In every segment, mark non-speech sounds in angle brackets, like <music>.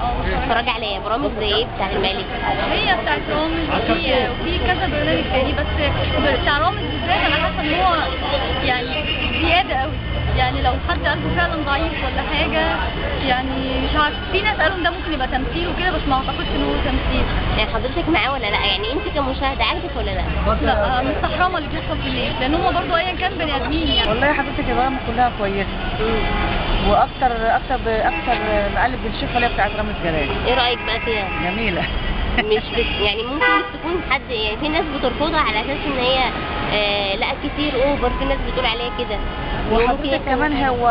آه بتتفرجي على برامج زي إيه بتاع المالك هي بتاعت رامز وفي وفي كذا برنامج تاني بس بتاع رامز بالذات أنا حاسة إن هو يعني زيادة قوي يعني لو حد قلبه فعلا ضعيف ولا حاجة يعني مش عارف. في ناس قالوا إن ده ممكن يبقى تمثيل وكده بس ما أعتقدش إن هو تمثيل. يعني حضرتك معاه ولا لأ؟ يعني أنت كمشاهدة عاجبك ولا لأ؟ لا مستحرمه اللي بيحصل في الليل لأن هم برضه ايا كان بني آدمين يعني. والله حضرتك البرامج كلها كويسة. وأكتر أكتر أكتر مقلب بنشوفها اللي هي بتاعت رامز جلال. إيه رأيك بقى فيها؟ جميلة. <laughs> مش بت... يعني ممكن تكون حد يعني في ناس بترفضها على أساس إن هي آه لا كتير over في ناس بتقول عليها كده. وحضرتك يكون كمان. هو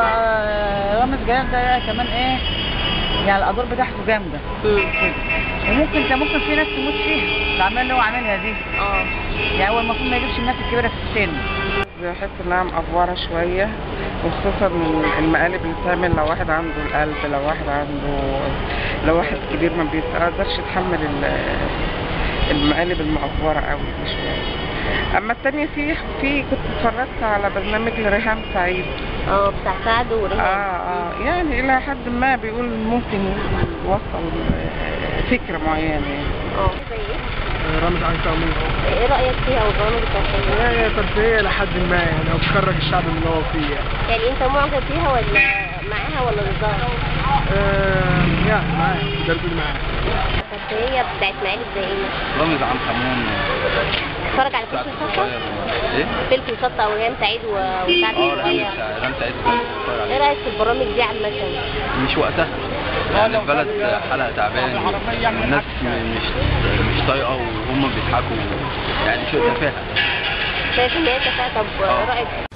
رامز جلال ده كمان إيه يعني الأدوار بتاعته جامدة. مم. وممكن كان ممكن في ناس تموت فيها. الاعمال اللي هو عاملها دي. آه. يعني هو المفروض ما يجيبش الناس الكبيرة في السن. بحس إنها مقفوره شوية. وخصوصا المقالب اللي بتعمل لو واحد عنده القلب لو واحد عنده لو واحد كبير ما بيقدرش يتحمل ال- المقالب المقفورة قوي دي شوية. أما التانية في في كنت اتفرجت على برنامج لريهام سعيد. آه بتاع سعد آه وريهام. آه يعني إلى حد ما بيقول ممكن يوصل آه، فكرة معينة. يعني آه زي إيه؟ رامز عنكبوت إيه؟ رأيك فيها؟ والبرامج بتاعتها هي ترفيهية لحد ما يعني أو بتخرج الشعب من اللي هو فيه يعني, يعني أنت معجب فيها ولا معاها ولا ضدها آه يعني معاه ده اللي معاه الترفيهيه بتاعت مقالب زي إيه رامز عم حمون. اتفرج على فيلم شطة؟ إيه؟ فيلم شطة وريهام سعيد وسعد آه رامز الصغير رامز سعيد. بتفرج إيه عليه رأيك في البرامج دي عامة؟ مش وقتها. يعني البلد حالها تعبان والناس مش مش طايقة وهم بيضحكوا. يعني شيء تفاهه شايف ان هي كفاءه طب آه. رايك